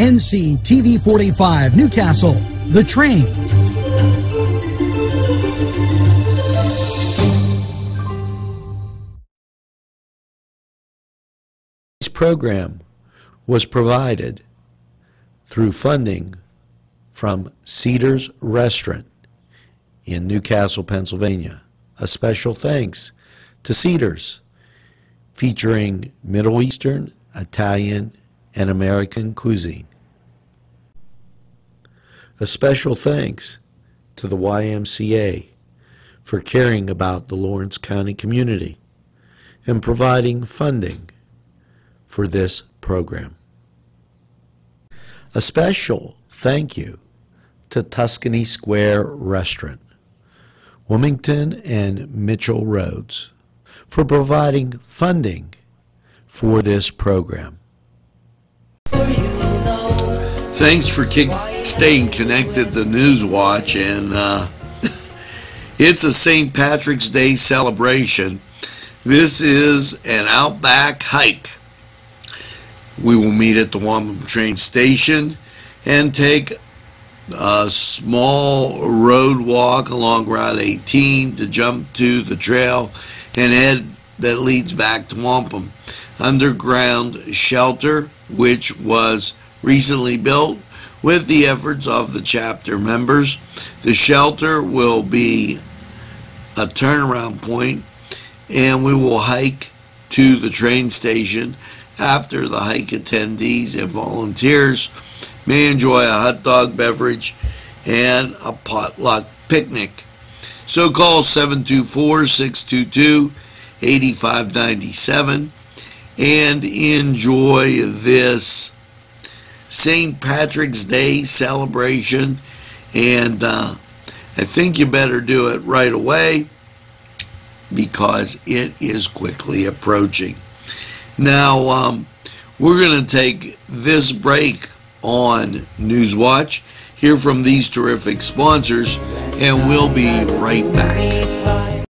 NC TV 45 New Castle, The Train. This program was provided through funding from Cedars Restaurant in New Castle, Pennsylvania. A special thanks to Cedars, featuring Middle Eastern, Italian, and American cuisine. A special thanks to the YMCA for caring about the Lawrence County community and providing funding for this program. A special thank you to Tuscany Square Restaurant, Wilmington and Mitchell Roads, for providing funding for this program. Thanks for staying connected to Newswatch, and uh, it's a St. Patrick's Day celebration. This is an outback hike. We will meet at the Wampum train station and take a small road walk along Route 18 to jump to the trail and head that leads back to Wampum. Underground shelter, which was recently built with the efforts of the chapter members. The shelter will be a turnaround point and we will hike to the train station after the hike attendees and volunteers may enjoy a hot dog beverage and a potluck picnic. So call 724 622 8597 and enjoy this St. Patrick's Day celebration. And uh, I think you better do it right away because it is quickly approaching. Now, um, we're going to take this break on Newswatch, hear from these terrific sponsors, and we'll be right back.